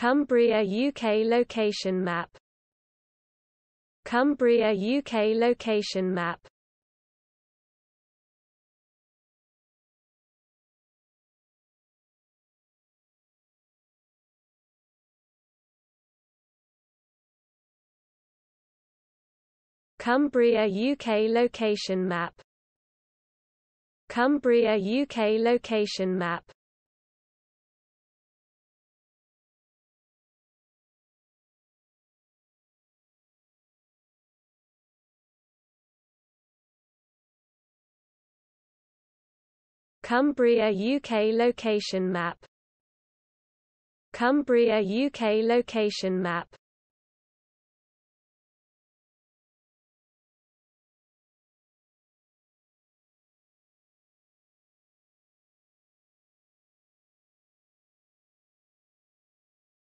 Cumbria UK location map. Cumbria UK location map. Cumbria UK location map. Cumbria UK location map Cumbria UK location map. Cumbria UK location map